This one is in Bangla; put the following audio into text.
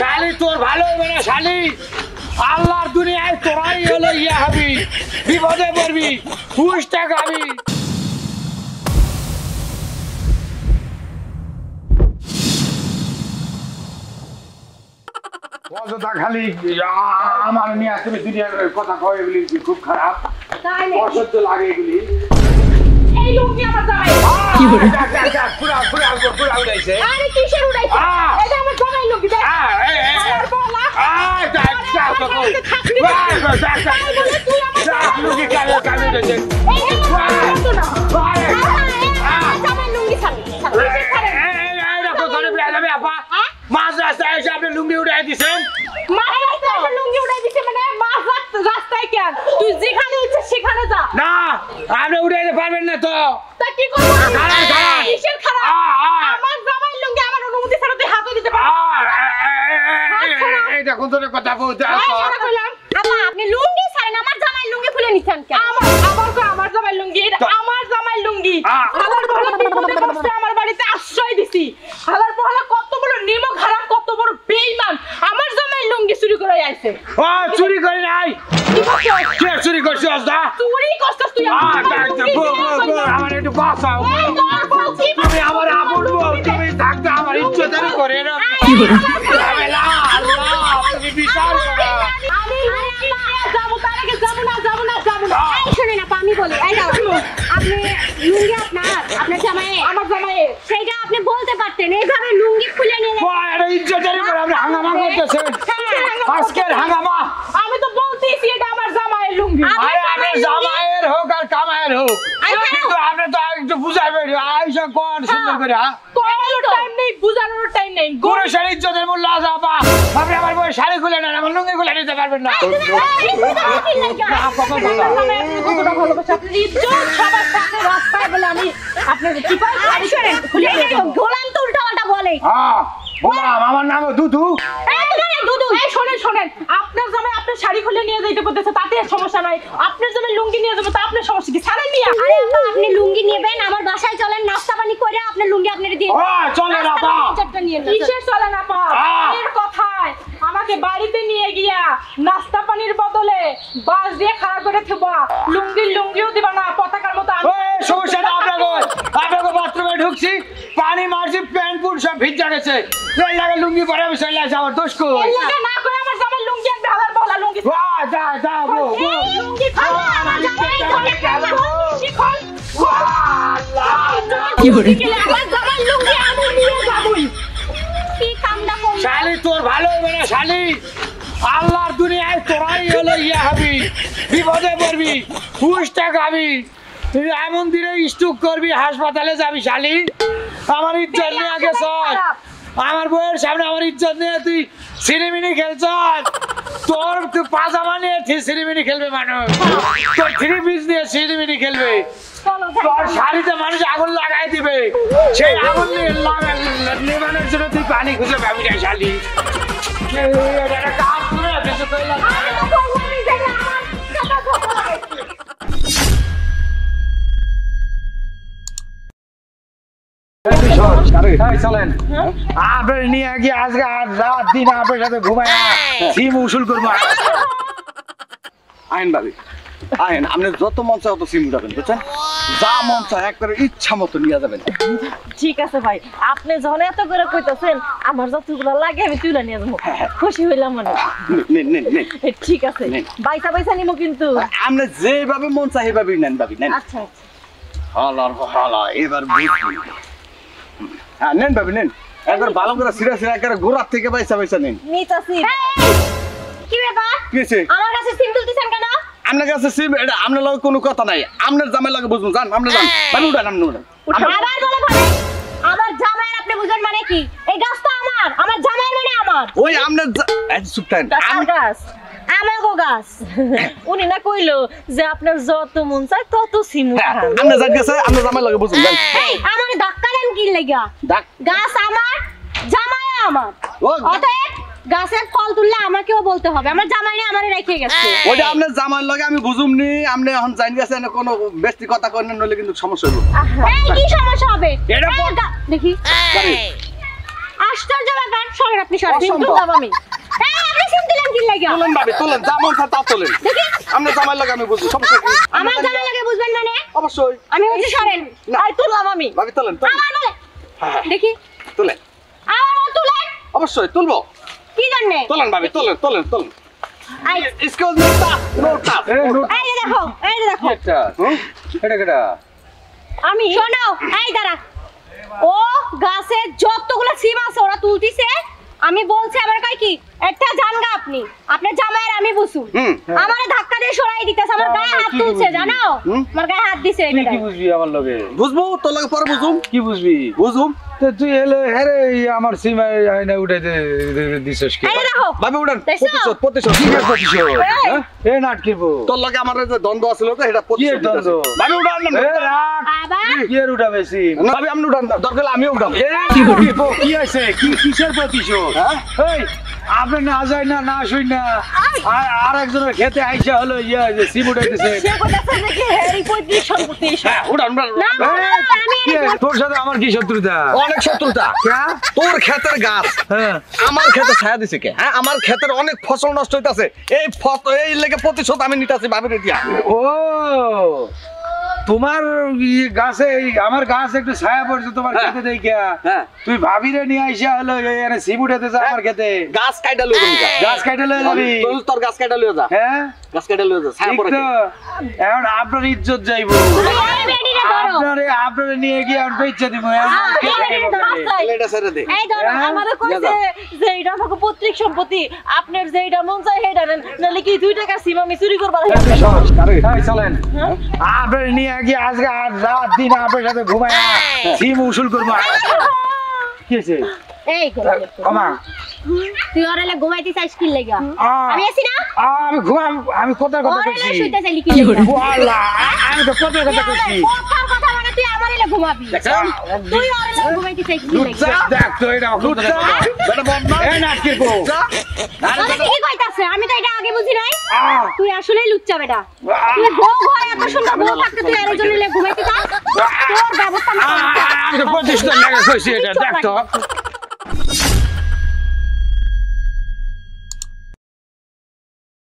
শালি, তোর ভালো হবে না, শালি। আল্লাহর দুনিয়ায় তোরাই হলো ইয়া হবি বিপদে পড়বি খুশ গাবি অযথা খালি আমার নিয়ে তুমি দুনিয়ার কথা কয় এগুলি খুব খারাপ অসহ্য লাগে এগুলি আমার আপনি উড়াইতে পারবেন না তো তা কি করব? খারাপ, খারাপ। কিসের খারাপ? আ, আ। আমার জামাই লুঙ্গি আমার অনুমতি ছাড়া তুই হাতও দিতে পারবি না। এই, এই, এই, এই, এই, দেখুন তোর কথা বলতে আসো কথা আপনি লুঙ্গি ছাড়েন আমার জামাই লুঙ্গি খুলে নিছেন কেন আমার আমার কো আমার জামাই লুঙ্গি এটা আমার জামাই লুঙ্গি বিপদে আমার বাড়িতে আশ্রয় দিছি কত বড় নিমক হারাম কত বড় বেঈমান আমার জামাই লুঙ্গি চুরি করে আইছে ও চুরি করি নাই কি চুরি করছি অস্তা চুরি করছস তুই আমার একটু বাঁচাও তুমি আমার আপন বউ, তুমি থাকতে আমার ইচ্ছা করে না কি করে? ঝামেলা, আল্লাহ, তুমি বিচার করো। আমি লুঙ্গি নিয়ে যাব তার আগে যাব না যাব না যাব না এই শুনেন আপা আমি বলি এই দাঁড়াও। আপনি লুঙ্গি আপনার আপনার জামাই আমার জামাই সেইটা আপনি বলতে পারতেন এইভাবে লুঙ্গি খুলে নিয়ে ও, এটা ইজ্জতের উপরে আপনি হাঙ্গামা করতেছেন আজকের হাঙ্গামা আমি তো বলতেছি এটা আমার জামাইয়ের লুঙ্গি আরে আপনি জামাইয়ের হোক আর কামাইয়ের হোক কিন্তু আপনি তো একটু বুঝাইবেন আইসা কোন সুন্দর করে হ্যাঁ করানোর টাইম নেই বুঝানোর টাইম নেই গরু শাড়ি ইজ্জতের মূল্য আছে আপা আপনি আমার বই শাড়ি খুলে নেন আমার লুঙ্গি খুলে নিতে পারবেন না আপনার ইজ্জত সবার সামনে রাস্তায় বলে আমি আপনার। গোলাম তো উল্টা পাল্টা হ্যাঁ বললাম আমার নাম দুদু এই শোনেন শোনেন। আপনার জামাই আপনার শাড়ি খুলে নিয়ে যাইতে বলতেছে তাতে সমস্যা নাই। আপনার জামাই লুঙ্গি নিয়ে যাব তা আপনার সমস্যা কি? ছাড়েন নিয়ে আরে আপা আপনি লুঙ্গি নেবেন আমার বাসায় চলেন নাস্তা পানি করে আপনার লুঙ্গি আপনার দিয়ে ও চলে না আপা। কিসের চলে না পা এর কথায় আমাকে বাড়িতে নিয়ে গিয়া নাস্তা পানির বদলে বাস দিয়ে খাড়া করে থুবা। লুঙ্গির লুঙ্গিও দিবা না পতাকার মতো ওই ঢুকছি পানি মারছি প্যান্ট পুট সব ভিজা গেছে সেই লাগে লুঙ্গি পরে আমি চলে আসি আমার দোষ কই না করে আমার জামাই লুঙ্গি বলা লুঙ্গি বাহ, যা যা গো গো। লুঙ্গি খোল আমার জামাই ধরে লুঙ্গি খোল। কি করে? আমার জামাই লুঙ্গি আমি নিয়ে যাবই। কি কামটা করলেন শালি তোর ভালো হবে না শালি আল্লাহর দুনিয়ায় তোরাই হলো ইয়া হবি বিপদে পড়বি হুশটা গাবি তুই এমন দিনে স্টুক করবি হাসপাতালে যাবি শালি? আমার ইজ্জত নিয়ে আগে চল। আমার বউয়ের সামনে আমার ইজ্জত নিয়ে তুই সিনেমিনি খেলছ তোর তুই পাজামা নিয়ে সিনেমিনি খেলবে মানুষ। তোর থ্রি পিস নিয়ে সিনেমিনি খেলবে। তোর শাড়িতে মানুষ আগুন লাগাই দিবে। সেই আগুন নিয়ে লাগা- জন্য তুই পানি খুঁজে পাবি না শালি। কাজ করে আপনার নিয়ে গিয়ে আজকে আর রাত দিন আপনার সাথে ঘুমায় সিম উসুল করব আইন ভাবি আইন আপনি যত মন চায় অত সিম উঠাবেন বুঝছেন যা মন চায় একবারে ইচ্ছা মতো নিয়ে যাবেন ঠিক আছে ভাই আপনি যখন এত করে কইতাছেন আমার যতগুলো লাগে আমি তুলে নিয়ে যাব। খুশি হইলাম মানে। ঠিক আছে। বাইসা বাইসা নিবো কিন্তু। আপনি যেভাবে মন চায় সেভাবেই নেন ভাবি নেন। আচ্ছা আচ্ছা। হালার হালা এবার বুঝলি হ্যাঁ নেন ভাবি নেন। একবার ভালো করে সিরা সিরা একবার গোড়ার থেকে পয়সা পয়সা নেন। নিতাছি। কি ব্যাপার? কি হয়েছে? আমার কাছে সিম তুলতেছেন কেন? আপনার কাছে সিম এটা আপনার লগে কোনো কথা নাই। আপনার জামাই লাগে বুঝুন জান আপনি জান ভাবি উঠান আপনি উঠান। আবার বলে ভাবে আমার জামাইয়ের আপনি বুঝেন মানে কি? এই গাছটা আমার আমার জামাইয়ের মানে আমার। ওই আপনার এই চুপ থাকেন। গাছের আম- গাছ। আমাগো গাছ। উনি না কইলো যে আপনার যত মন চায় তত সিমু হ্যাঁ, খান আপনার জান গেছে আপনার জামাই লাগে বুঝুন জান আমার ধাক্কা কি লাগা? গাছ আমার জামাই আমার। অতএব গাছের ফল তুললে আমাকেও বলতে হবে। আমার জামাই না আমারে রেখে গেছে। ওইটা আপনার জামার লগে আমি বুঝুমনি আপনি এখন জানি গেছে না কোনো কথা করেন নইলে কিন্তু সমস্যা হইব। এই কি সমস্যা হবে? এটা দেখি। আশ্চর্য ব্যাপার। সরেন আপনি সরেন। তুললাম আমি। এই আপনি সিম দিলেন কি লাগে? তোলেন ভাবি তোলেন। তা তোলেন। দেখি। জামার লগে আমি বুঝি সমস্যা আমার জামাই লাগে বুঝবেন মানে অবশ্যই। আমি হচ্ছে সরেন। আই তুললাম আমি। ভাবি তোলেন তোলেন। আমার দেখি। তোলেন। আমার বলে তুলেন। অবশ্যই তুলবো। কি জন্যে? তোলেন ভাবি তোলেন তোলেন তোলেন। আই। এক্সকিউজ মি তা নো তা এই দেখো এই দেখো। এটা এটা কেটা? আমি শোনো এই দাঁড়া। ও গাছে যতগুলো সিম আছে ওরা তুলতিছে। আমি বলছি আমার কাই কি? একটা জানগা আপনি। আপনার জামাইয়ের আমি বুসু আমারে ধাক্কা দিয়ে সরাই দিতেছে আমার গায়ে হাত তুলছে জানো? আমার গায়ে হাত দিছে কি বুঝবি আমার লগে? বুঝব তোর লগে পরে বুঝুম। কি বুঝবি? বুঝুম। তো তুই এলে হ্যারে আমার সিমা আইনা উঠাইতে দিছিস কি? ভাবি দেখছ? প্রতিশোধ প্রতিশোধ। কিসের প্রতিশোধ? হ্যাঁ? এ নাটকির বউ তোর লগে আমার যে দ্বন্দ্ব আছিল তো এটা প্রতিশোধ কি দ্বন্দ্ব? ভাবি না এ রাখ। কি এর উঠাবে সিম? না, ভাবি আমি উড়ান দরকার হলে আমিও উড়াম এ কি বউ, কি আছে? কি কিসের প্রতিশোধ? হ্যাঁ? এই আপনি না যায় না না শুই না। আর আর একজনের খেতে আইসা হলো ইয়া যে সিম উঠাইতেছে। হ্যাঁ আমি কি, তোর সাথে আমার কি শত্রুতা? অনেক শত্রুতা? তোর ক্ষেতের গাছ। হ্যাঁ। আমার ক্ষেতে ছায়া দিছে কে? হ্যাঁ আমার ক্ষেতের অনেক ফসল নষ্ট হইতাছে। এই এই লেগে প্রতিশোধ আমি নিতাছি ভাবিরে দিয়া। ও তোমার গাছে এই- আমার গাছ একটু ছায়া পড়ছে তোমার হ্যাঁ। খেতে দেখিয়া হ্যাঁ। তুই ভাবিরে নিয়ে আইসা হলো এখানে সিম উঠাতে যা আমার খেতে গাছ কাইটা লইয়া যাবি গাছ কাটে লয়ে যাবি। তোর তোর গাছ কাইটা লইয়া যা। হ্যাঁ। গাছ কাইটা লইয়া যা ছায়া পড়ে এখন আপনার ইজ্জত যাইবো। আপনারে আপনারে নিয়ে গিয়ে আমি বেচে দিব এখন হ্যাঁ, এটা ছেড়ে দে। এই ধরো হ্যাঁ? আমারে কইছে যে এটা আমাকে পৈতৃক সম্পত্তি। আপনার যেটা মন সেটা নেন। নাহলে কি দুই টাকা সিম আমি চুরি এই চলেন। আপনার নিয়ে গিয়ে আজকে রাত দিন আপনার সাথে ঘুমায় সিম উসুল করব। কি এই কমা তুই ওর এলে ঘুমাইতে চাইস কি লাগা আমি আছি না আমি ঘুমাম আমি কোথায় কথা ওর এলে শুইতে চাইলি কি লাগা আমি তো কোথায় কথা বলছি কথার কথা মানে তুই আমার এলে ঘুমাবি তুই ওর এলে ঘুমাইতে চাইস কি লাগা দেখ তো এটা বেটা বদমাশ। এই নাটকের বউ যা। কি কইতাছে আমি তো এটা আগে বুঝি নাই তুই আসলেই লুচ্চা বেটা তুই বউ ঘরে এত সুন্দর বউ থাকতে তুই আরেকজন এলে ঘুমাইতে চাস তোর ব্যবস্থা আ, আমি তো প্রতিষ্ঠান লাগে কইছি এটা দেখ তো